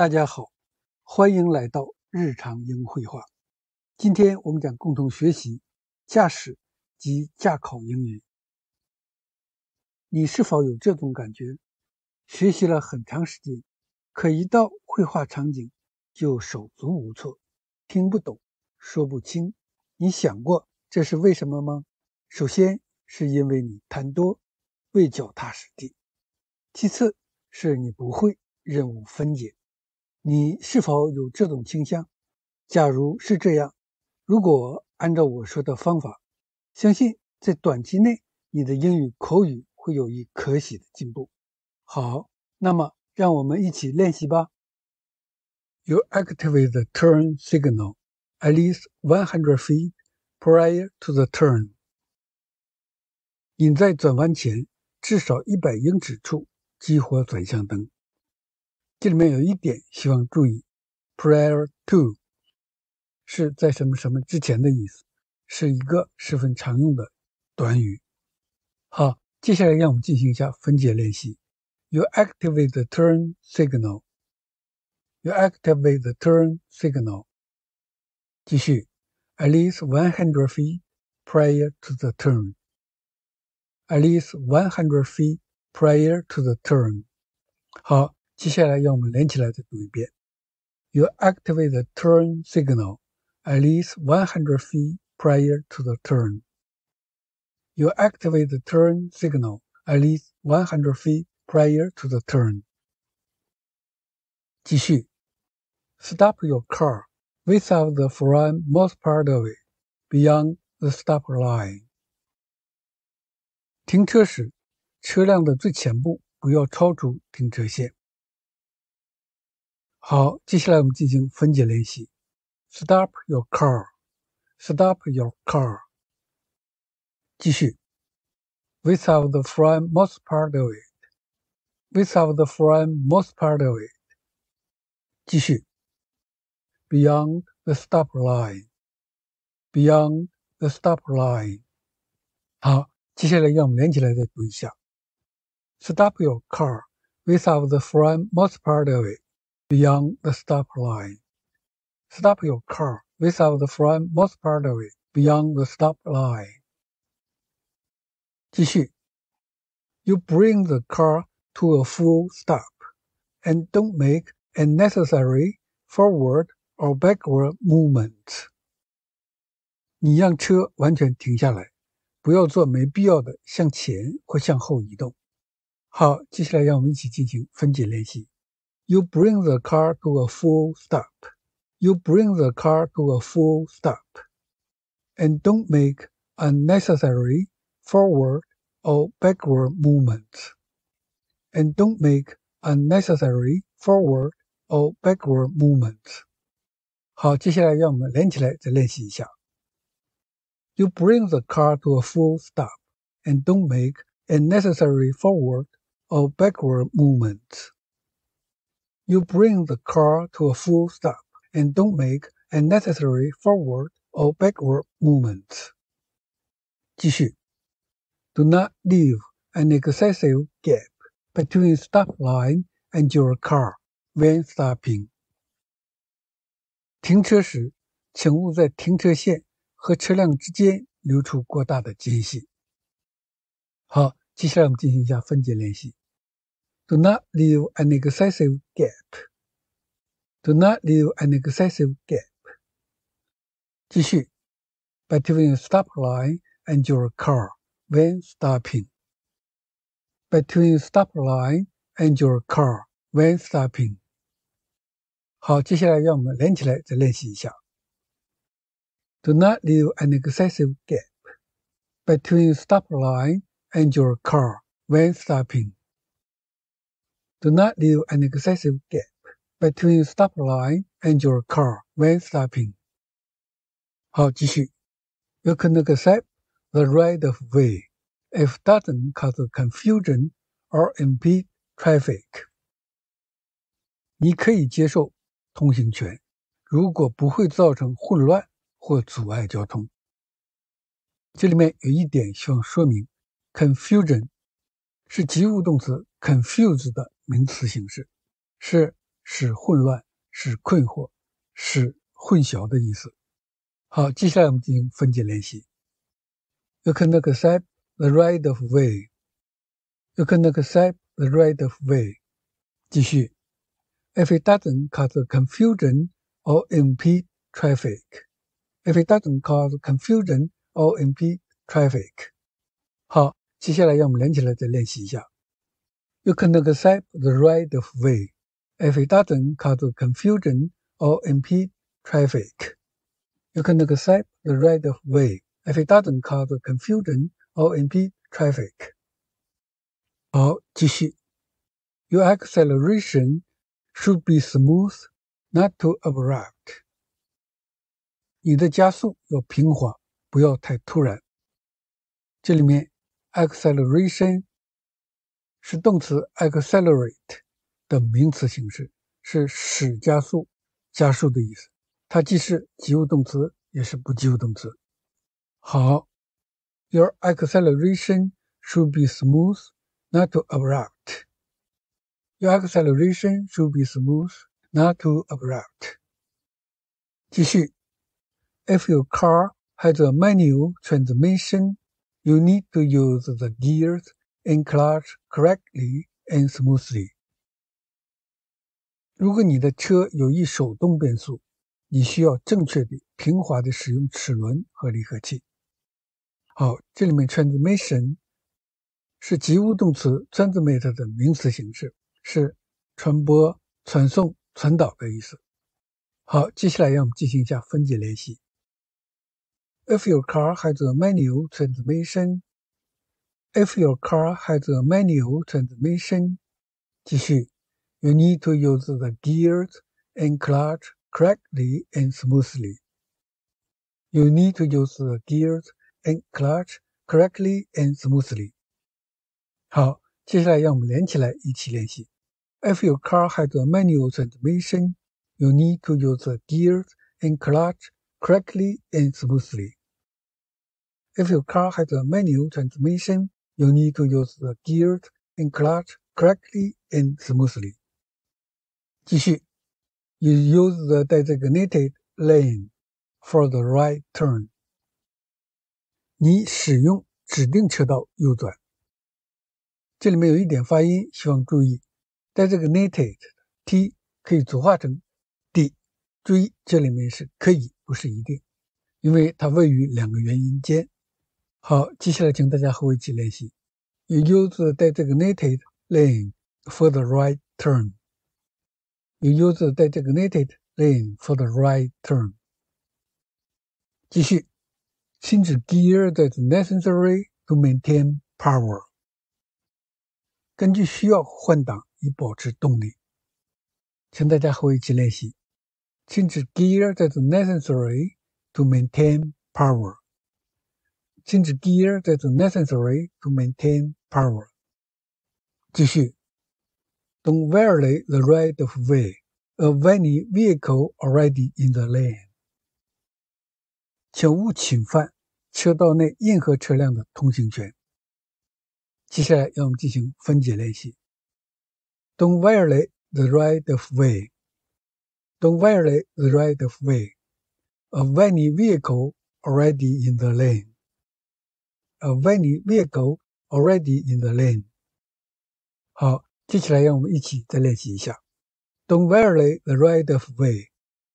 大家好，欢迎来到日常英语绘画。今天我们将共同学习驾驶及驾考英语。你是否有这种感觉？学习了很长时间，可一到绘画场景就手足无措，听不懂，说不清。你想过这是为什么吗？首先是因为你贪多，未脚踏实地；其次是你不会任务分解。你是否有这种倾向？假如是这样，如果按照我说的方法，相信在短期内你的英语口语会有一可喜的进步。好，那么让我们一起练习吧。You activate the turn signal at least one hundred feet prior to the turn。你在转弯前至少一百英尺处激活转向灯。这里面有一点希望注意，prior to 是在什么什么之前的意思，是一个十分常用的短语。好，接下来让我们进行一下分解练习。You activate the turn signal. You activate the turn signal. 继续，at least one hundred feet prior to the turn. At least one hundred feet prior to the turn. 好。 接下来，让我们连起来再读一遍。You activate the turn signal at least 100 feet prior to the turn. You activate the turn signal at least 100 feet prior to the turn. 继续，Stop your car without the front most part of it beyond the stop line. 停车时，车辆的最前部不要超出停车线。 好，接下来我们进行分解练习。Stop your car. Stop your car. 继续。Without the front most part of it. Without the front most part of it. 继续。Beyond the stop line. Beyond the stop line. 好，接下来让我们连起来再读一下。Stop your car without the front most part of it beyond the stop line. Stop your car without the front most part of it beyond the stop line. 继续. You bring the car to a full stop and don't make unnecessary forward or backward movement. 你让车完全停下来，不要做没必要的向前或向后移动。好，接下来让我们一起进行分解练习。 you bring the car to a full stop. You bring the car to a full stop. And don't make unnecessary forward or backward movements. And don't make unnecessary forward or backward movements. 好，接下来让我们连起来再练习一下。You bring the car to a full stop and don't make unnecessary forward or backward movements. You bring the car to a full stop and don't make unnecessary forward or backward movements. 继续. Do not leave an excessive gap between stop line and your car when stopping. 停车时，请勿在停车线和车辆之间留出过大的间隙。好，接下来我们进行一下分解练习。 do not leave an excessive gap. Do not leave an excessive gap. 继续 between stop line and your car when stopping. Between stop line and your car when stopping. 好，接下来让我们连起来再练习一下。Do not leave an excessive gap between stop line and your car when stopping. Do not leave an excessive gap between stop line and your car when stopping. 好，继续。You can accept the right of way if it doesn't cause confusion or impede traffic. 你可以接受通行权，如果不会造成混乱或阻碍交通。这里面有一点希望说明：confusion 是及物动词 confuse 的名词形式，是是混乱，是困惑，是混淆的意思。好，接下来我们进行分解练习。You can accept the right of way. You can accept the right of way. 继续。If it doesn't cause confusion or impede traffic. If it doesn't cause confusion or impede traffic. 好，接下来让我们连起来再练习一下。You can accept the right of way if it doesn't cause confusion or impede traffic. You can accept the right of way if it doesn't cause confusion or impede traffic. 好，继续。Your acceleration should be smooth, not too abrupt. 你的加速要平滑，不要太突然。这里面 acceleration 是动词 accelerate 的名词形式，是使加速、加速的意思。它既是及物动词，也是不及物动词。好，Your acceleration should be smooth, not too abrupt. Your acceleration should be smooth, not too abrupt. 继续，If your car has a manual transmission, You need to use the gears and clutch correctly and smoothly. 如果你的车有一手动变速，你需要正确的、平滑的使用齿轮和离合器。好，这里面 transmission 是及物动词 transmit 的名词形式，是传播、传送、传导的意思。好，接下来让我们进行一下分解练习。If your car has a manual transmission, if your car has a manual transmission，继续。You need to use the gears and clutch correctly and smoothly. You need to use the gears and clutch correctly and smoothly. 好，接下来让我们连起来一起练习。If your car has a manual transmission, you need to use the gears and clutch correctly and smoothly. If your car has a manual transmission, you need to use the gears and clutch correctly and smoothly. 继续，You use the designated lane for the right turn。你使用指定车道右转。这里面有一点发音，希望注意，designated t 可以组化成 d，注意这里面是可以，不是一定，因为它位于两个元音间。 好，接下来请大家和我一起练习。You use the designated lane for the right turn。You use the designated lane for the right turn. 继续，停止 gear that's necessary to maintain power。根据需要换挡以保持动力。请大家和我一起练习，停止 gear that's necessary to maintain power。 停止 gear that's necessary to maintain power。继续。Don't violate the right of way of any vehicle already in the lane。请勿侵犯车道内任何车辆的通行权。接下来，让我们进行分解练习。Don't violate the right of way. Don't violate the right of way of any vehicle already in the lane. A vani vehicle already in the lane. 好。接下来，让我们一起再练习一下。Don't violate the right of way.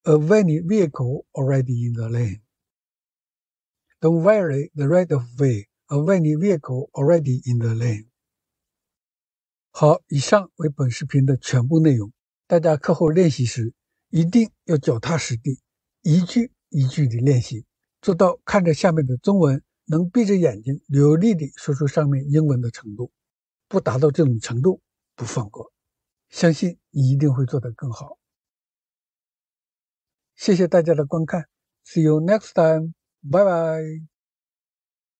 A vani vehicle already in the lane. Don't violate the right of way. A vani vehicle already in the lane. 好，以上为本视频的全部内容。大家课后练习时一定要脚踏实地，一句一句的练习，做到看着下面的中文能闭着眼睛流利地说出上面英文的程度。不达到这种程度，不放过，相信你一定会做得更好。谢谢大家的观看，See you next time，拜拜。